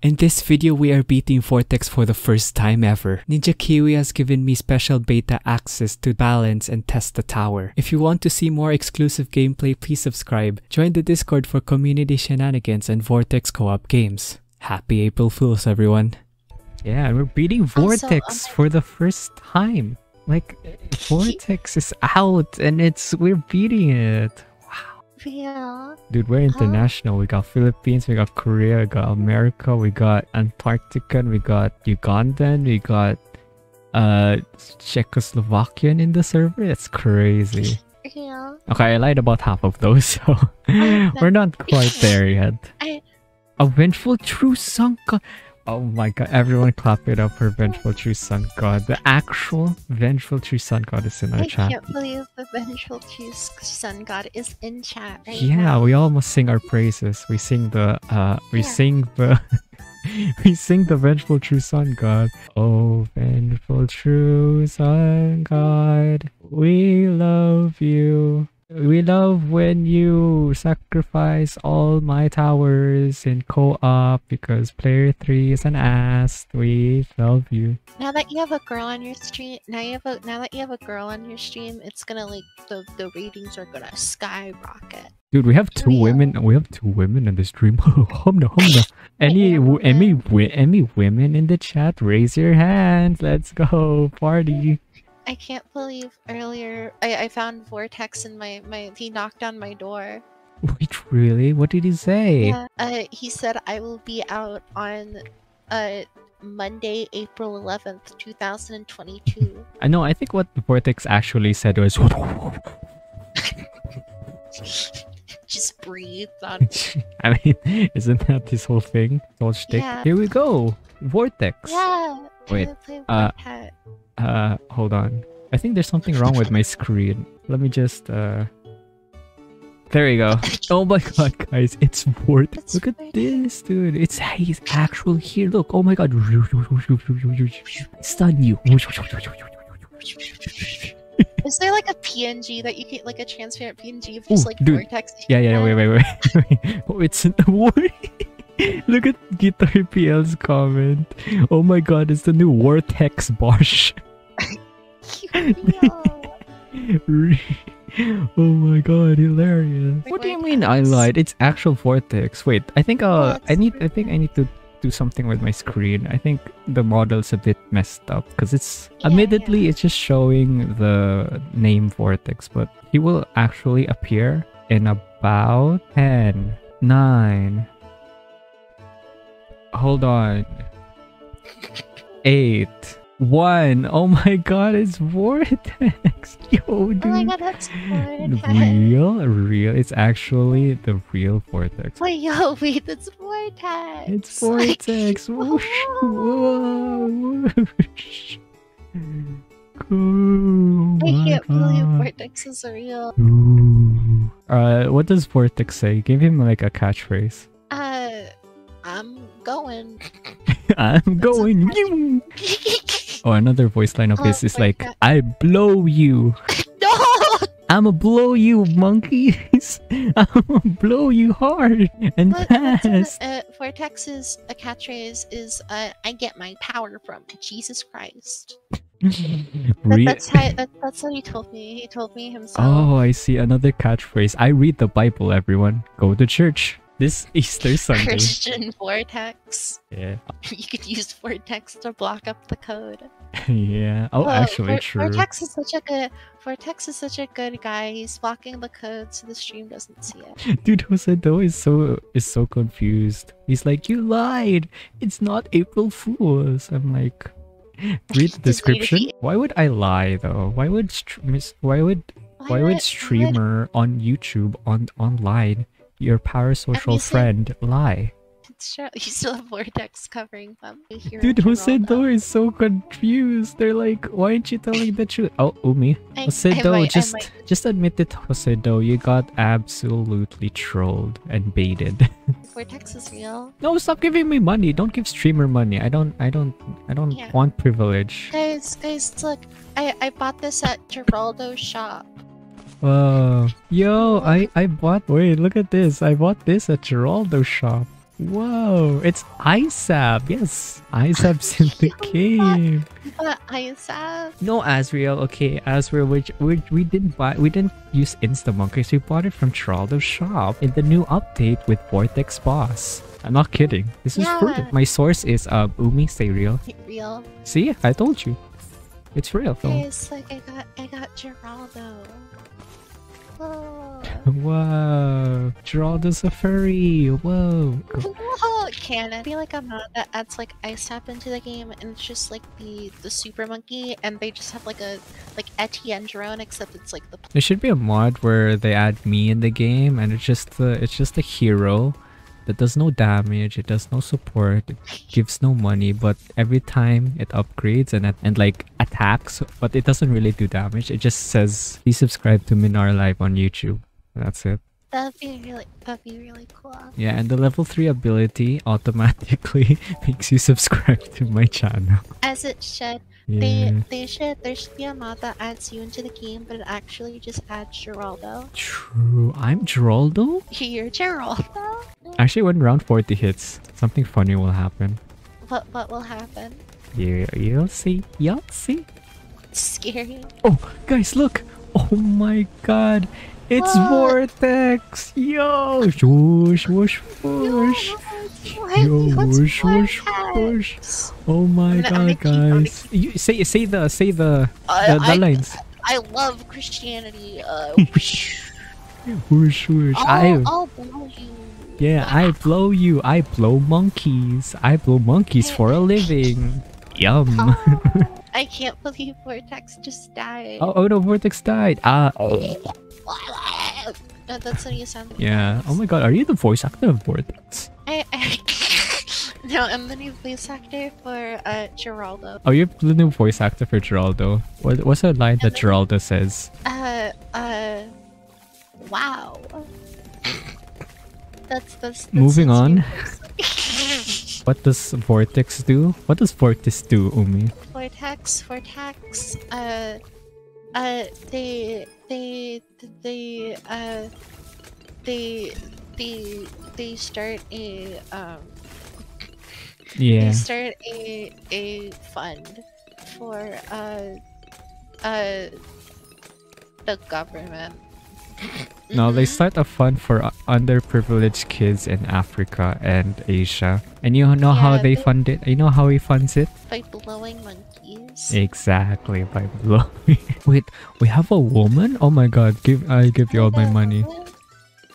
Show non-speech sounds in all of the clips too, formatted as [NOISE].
In this video, we are beating Vortex for the first time ever. Ninja Kiwi has given me special beta access to balance and test the tower. If you want to see more exclusive gameplay, please subscribe. Join the Discord for community shenanigans and Vortex co-op games. Happy April Fools, everyone. Yeah, we're beating Vortex um, for the first time. Like, [LAUGHS] Vortex is out and it's we're beating it. Dude, we're international. We got Philippines, we got Korea, we got America, we got Antarctican, we got Ugandan, we got uh Czechoslovakian in the server. It's crazy. Yeah. Okay, I lied about half of those, [LAUGHS] so we're not quite there yet. [LAUGHS] I- A vengeful true sun god. Oh my god, everyone clap it up for vengeful true sun god. The actual vengeful true sun god is in our I chat. can't believe the vengeful true sun god is in chat right yeah, now. we almost sing our praises. We sing the uh we Yeah. sing the [LAUGHS] we sing the vengeful true sun god. Oh vengeful true sun god, we love you. We love when you sacrifice all my towers in co-op because player 3 is an ass. We love you. Now that you have a girl on your stream, now you have a now that you have a girl on your stream, it's gonna like the the ratings are gonna skyrocket. Dude, we have two women. We have two women in the stream. [LAUGHS] humna, humna. [LAUGHS] Any, any, any women in the chat? Raise your hands. Let's go party. I can't believe earlier I, I found Vortex in my my he knocked on my door. Wait, really? What did he say? Yeah. Uh, he said I will be out on uh Monday, April eleventh, two thousand and twenty-two. I know. I think what Vortex actually said was, [LAUGHS] [LAUGHS] Just breathe on. [LAUGHS] I mean, isn't that this whole thing? This whole shtick? Yeah. Here we go. Vortex. Yeah. Wait, uh. Uh, hold on. I think there's something wrong with my screen. Let me just, uh... There you go. [LAUGHS] Oh my god, guys, it's Vortex. That's Look at this, dude. It's he's actual here. Look, oh my god. Stun you. Is there like a PNG that you can like a transparent PNG of just Ooh, like dude. Vortex? Yeah, yeah, wait, wait, [LAUGHS] wait. oh, it's an award. [LAUGHS] Look at Guitar PL's comment. Oh my god, it's the new Vortex Bosch. Wait. [LAUGHS] oh my god, hilarious. Like What do you mean I lied? It's actual Vortex. Wait, I think uh I need I think I need to do something with my screen. I think the model's a bit messed up because it's Yeah, admittedly it's just showing the name Vortex, but he will actually appear in about 10 9 Hold on. 8 1 Oh my god, it's Vortex. [LAUGHS] Yo, dude. Oh my god, that's Vortex. Real, real. It's actually the real vortex. Wait, yo, [LAUGHS] wait, that's Vortex. It's vortex. [LAUGHS] Whoosh, whoa, whoosh. Oh I can't believe Vortex is real. Ooh. Uh, what does vortex say? Give him like a catchphrase. Uh, I'm going. I'm going. Oh, another voice line of Oh, his is like. "I blow you. [LAUGHS] no! I'ma blow you, monkeys. [LAUGHS] I'ma blow you hard and But, fast." uh, Vortex's uh, catchphrase is uh, "I get my power from Jesus Christ." [LAUGHS] That, that's how that, that's what he told me. He told me himself. Oh, I see another catchphrase. I read the Bible, everyone. Go to church. This Easter [LAUGHS] Sunday. Christian Vortex. Yeah. [LAUGHS] You could use Vortex to block up the code. [LAUGHS] yeah. Oh, Well, actually, Vor- true. Vortex is such a good. Vortex is such a good guy. He's blocking the code so the stream doesn't see it. Dude, Jose though is so is so confused. He's like, "You lied. It's not April Fools." I'm like, read the Just read it. description. Why would I lie though? Why would miss? Why would why would streamer on YouTube on online your parasocial you said- friend lie? Sure, [LAUGHS] you still have Vortex covering them. Here Dude, Toronto. is so confused. They're like, why aren't you telling the truth? Oh, oh Umi. I- Jose I though, might- I just might- just admit it, Jose though. You got absolutely trolled and baited. [LAUGHS] Vortex is real. no, stop giving me money. Don't give streamer money. I don't. I don't. I don't Yeah. want privilege. Guys, guys, look. I, I bought this at Geraldo's shop. Whoa, yo, I I bought. Wait, look at this. I bought this at Geraldo's shop. Whoa, it's ISAB. Yes, ISAB's in the [LAUGHS] game. But ISAB. No, Asriel. Okay, Asriel, which we, we didn't buy, we didn't use Instamonkey. We bought it from Geraldo's shop in the new update with Vortex Boss. I'm not kidding. This is. Yeah. My source is um Umi. Say real. Real. See, I told you, it's real. though. Guys, like I got I got Geraldo. Whoa. [LAUGHS] Whoa, Geraldo's a furry. Whoa. Whoa, canon. I feel like I'm not that adds like ice tap into the game and it's just like the the super monkey and they just have like a like Etienne drone except it's like the There should be a mod where they add me in the game, and it's just the it's just a hero that does no damage, it does no support, it gives no money, but every time it upgrades and and like attacks, but it doesn't really do damage. It just says please subscribe to Minar Live on YouTube. That's it. that'd be really that'd be really cool. Yeah, and the level three ability automatically [LAUGHS] makes you subscribe to my channel. As it should. Yeah. They they should there should be a mod that adds you into the game but it actually just adds Geraldo. True. I'm Geraldo. [LAUGHS] You're Geraldo? Actually, when round 40 hits, something funny will happen. What what will happen? You, you'll see. You'll see. Scary. Oh, guys, look! Oh my god! It's What? Vortex! Yo! Whoosh, whoosh, whoosh! Yo, whoosh, whoosh, whoosh! Oh my I'm gonna- I'm god, guys! You say, say the, say the, Uh, the, the I- lines. I love Christianity. Uh, [LAUGHS] Whoosh, whoosh! I, I'll, I'll blow you. Yeah, I blow you. I blow monkeys. I blow monkeys for a living. Yum. [LAUGHS] I can't believe Vortex just died. oh, oh no, Vortex died. Ah. Uh, that's what you sound like. Yeah. Oh my god, are you the voice actor of Vortex? I, I, [LAUGHS] no, I'm the new voice actor for uh, Geraldo. Oh, you're the new voice actor for Geraldo. What, what's a line that Geraldo says? Uh, uh, wow. That's that's. that's Moving on. [LAUGHS] [LAUGHS] What does Vortex do? What does Vortex do, Umi? Vortex, Vortex. Uh, uh, they, they, they, uh, they, they, they start a um. Yeah. They start a a fund for uh uh the government. No, they start a fund for uh, underprivileged kids in Africa and Asia. And you know how they they- fund it? You know how he funds it? by blowing monkeys. Exactly, by blowing. [LAUGHS] Wait, we have a woman? Oh my god, give I give you all my money.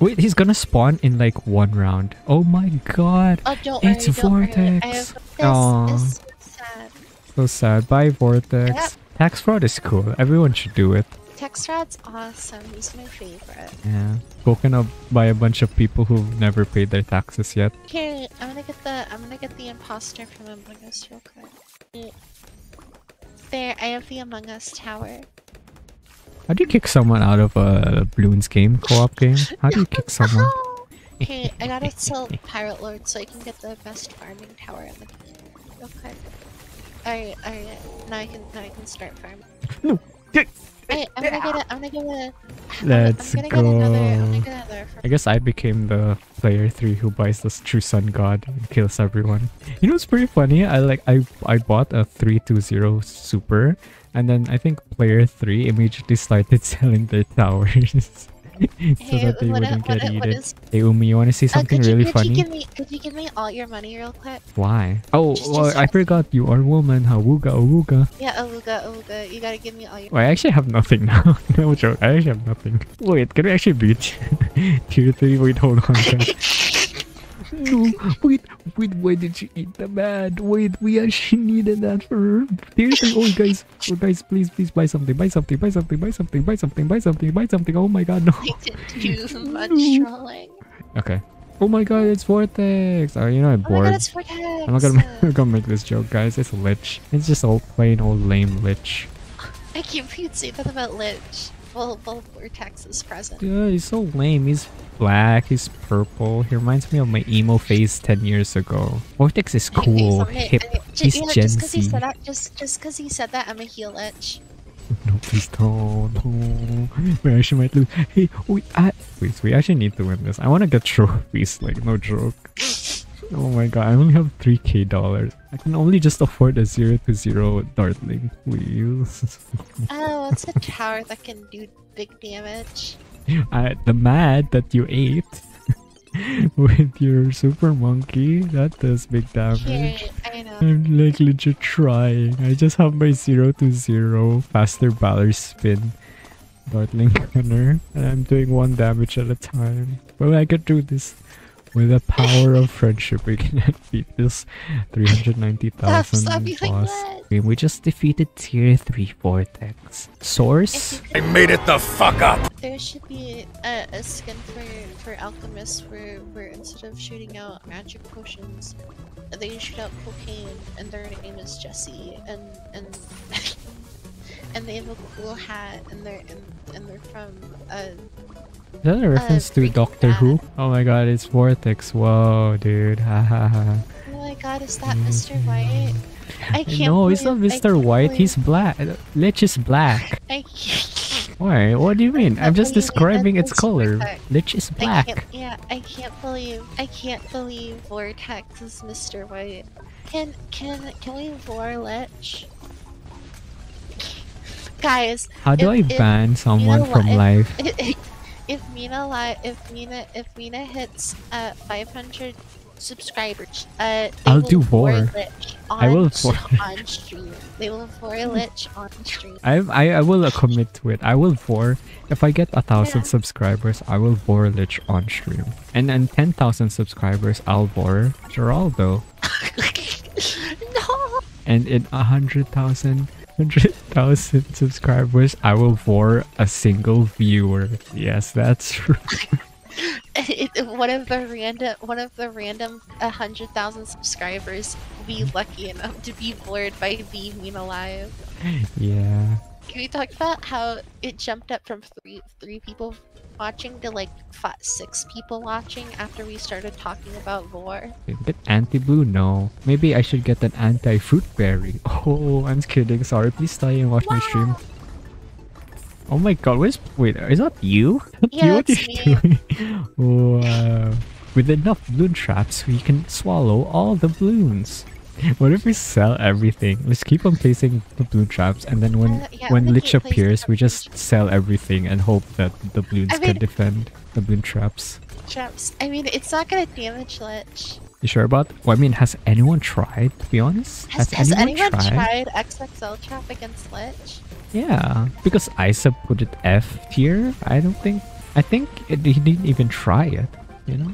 Wait, he's gonna spawn in like one round. Oh my god. Oh, don't It's worry, don't Vortex. have, this Aw. is so sad. So sad. Bye, Vortex. Yep. Tax fraud is cool. Everyone should do it. Textrad's awesome. He's my favorite. Yeah. Spoken of by a bunch of people who've never paid their taxes yet. Here, I'm gonna get the I'm gonna get the imposter from Among Us real quick. There, I have the Among Us tower. How do you kick someone out of a Bloons game, co-op game? How do you kick [LAUGHS] someone? Okay, I gotta sell Pirate Lord so I can get the best farming tower in the game. Quick. Alright, alright. Now I can now I can start farming. No. Alright, I'm gonna get a I'm gonna get a Let's I'm gonna get another I'm go. gonna get another I guess I became the player three who buys this true sun god and kills everyone. You know what's pretty funny? I like I I bought a three two zero super, and then I think player three immediately started [LAUGHS] selling their towers. [LAUGHS] so Hey, that they wouldn't get eaten. is Hey Umi, you want to see uh, something could you, really could funny? you give me could you give me all your money real quick? Why? Oh, Just- well, just- I forgot you are a woman. Awooga, awooga. Yeah, Awuga, Awuga, you gotta give me all your Well, I actually have nothing [LAUGHS] now. no joke. I actually have nothing. Wait, can we actually beat tier 3? Wait, hold on. [LAUGHS] no, wait, wait, why did she eat the man? Wait, we actually needed that for her. Tier 3. Oh, guys, oh, guys, please, please buy something, buy something, buy something, buy something, buy something, buy something, buy something. Oh my god, no. I didn't do [LAUGHS] much No. trolling. Okay. Oh my god, it's Vortex. Oh, you know, I'm Oh my god, it's Vortex! I'm not gonna, [LAUGHS] I'm gonna make this joke, guys. It's a lich. It's just old, plain old lame lich. I can't believe you say that about Lich. Well, well, Vortex is present. Yeah, he's so lame. He's black, he's purple. He reminds me of my emo phase 10 years ago. Vortex is cool, hey, hip. okay, j- He's you know, Gen just 'cause he said that, just just because he said that, I'm a heel Lich. [LAUGHS] No, please don't. No. We actually might lose. Hey, we, I, please, we actually need to win this. I want to get trophies, like, no joke. [LAUGHS] Oh my god, I only have 3k dollars. I can only just afford a 0 to 0 Dartling, please. [LAUGHS] Oh, it's a tower that can do big damage. I, the mad that you ate [LAUGHS] with your super monkey, that does big Here, damage. I know. I'm like legit trying. I just have my 0 to 0 faster Barrel spin. Dartling [LAUGHS] Gunner, and I'm doing one damage at a time. But I could do this. With the power of friendship, we can [LAUGHS] beat this 390,000 stop being like boss. We just defeated tier 3 Vortex. Source? I made it the fuck up! There should be a, a skin for for alchemists where where instead of shooting out magic potions, they shoot out cocaine, and their name is Jesse, and and [LAUGHS] and they have a cool hat, and they're and, and they're from uh Is that a reference to Breaking Doctor Who? Oh my god, it's Vortex. Whoa, dude. Ha ha ha. oh my god, is that Mr. White? I [LAUGHS] can't. No, it's not Mr. White. believe- He's black. Lich is black. [LAUGHS] I can't, Why? What do you mean? I'm just describing its color. Vortex. Lich is black. can't. Yeah, I can't believe. I can't believe Vortex is Mr. White. Can can can we vor Lich? Guys, How do if- I if- ban someone know from what? life? [LAUGHS] if Mina li- if Mina if Mina hits uh 500 subscribers, uh, I'll do vor. I will on, vor. [LAUGHS] on stream. They will vor Lich on stream. I, I I will uh, commit to it. I will vor if I get a thousand Yeah. subscribers. I will vor Lich on stream, and then ten thousand subscribers, I'll vor Geraldo. [LAUGHS] no. And in a hundred thousand, hundred thousand subscribers, I will vor a single viewer. Yes, that's [LAUGHS] true. it- one of the random one of the random 100,000 subscribers will be lucky enough to be bored by the Minar Live. yeah. Can we talk about how it jumped up from three three people watching to like five, six people watching after we started talking about lore? Get anti-blue? No. Maybe I should get an anti-fruit berry. [LAUGHS] Oh, I'm kidding. Sorry. Please stay and watch my stream. Oh my god, where's wait, is that you? [LAUGHS] Yeah, you you doing? [LAUGHS] wow. With enough bloon traps, we can swallow all the bloons. [LAUGHS] What if we sell everything? Let's keep on placing the bloon traps, and then when Uh, yeah, when Lich appears, we just sell everything and hope that the bloons I can defend the bloon traps. Traps. I mean, it's not gonna damage Lich. You sure about? Well, I mean, has anyone tried? To be honest, Has, has anyone, anyone tried XXL trap against Lich? Yeah, because Isa put it F tier. I don't think. I think it, he didn't even try it. You know.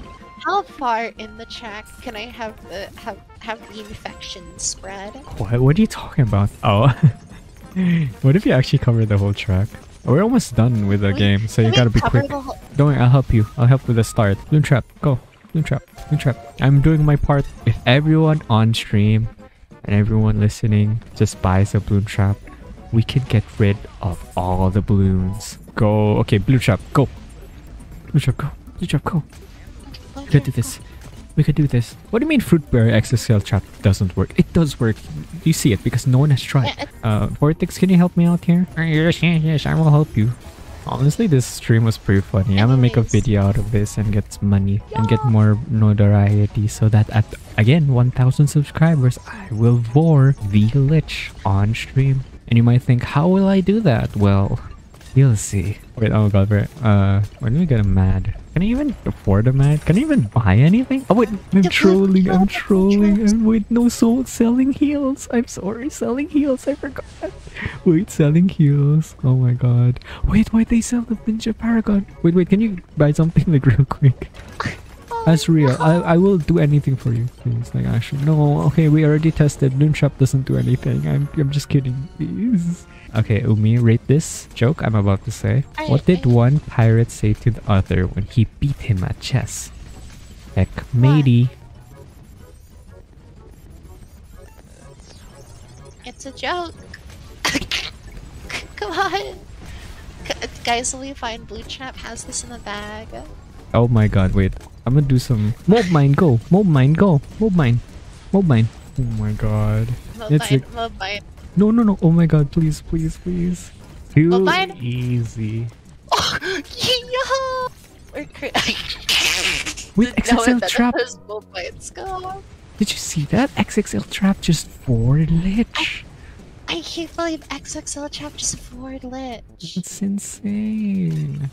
How far in the track can I have the have have the infection spread? What? What are you talking about? Oh. [LAUGHS] what if you actually cover the whole track? We're almost done with the Wait, game, so you gotta be quick. Don't worry, I'll help you. I'll help with the start. Bloon trap, go. Bloon trap, bloon trap. I'm doing my part. If everyone on stream and everyone listening just buys a bloon trap, we can get rid of all the bloons. Go. Okay, bloon trap, go. Bloon trap, go. Bloon trap, go. We could do this. We could do this. What do you mean Fruitberry XXL trap doesn't work? It does work. You see it because no one has tried. Uh, Vortex, can you help me out here? Yes, yes, yes, I will help you. Honestly, this stream was pretty funny. I'm gonna make a video out of this and get some money and get more notoriety so that at, again, 1000 subscribers, I will vor the Lich on stream. And you might think, how will I do that? Well, you'll see. Wait, oh god, wait, uh, when do we get a mad? Can I even afford a mad? Can I even buy anything? Oh wait, I'm trolling, I'm trolling. And wait, no soul selling heels. I'm sorry, selling heels, I forgot. Wait, selling heels. Oh my god. Wait, why they sell the Ninja Paragon? Wait, wait, can you buy something like real quick? That's real. I, I will do anything for you. Please, like actually, no. Okay, we already tested. Moontrap doesn't do anything. I'm, I'm just kidding. Please. Okay, Umi, rate this joke I'm about to say. Alright, what did I- one pirate say to the other when he beat him at chess? Heck, matey. It's a joke. [LAUGHS] Come on. Guys, will we find Bloon Trap has this in the bag? Oh my god, wait. I'm gonna do some mob mine go. Mob mine go. Mob mine. Mob mine. Oh my god. It's Mobile, like- mobile. No no no. Oh my god, please, please, please. Too Mob mine? easy. [LAUGHS] yeah! We're cra- With Didn't it, XXL trap. bites. God. Did you see that? XXL trap just forward lich. I can't believe XXL trap just forward lit. That's insane.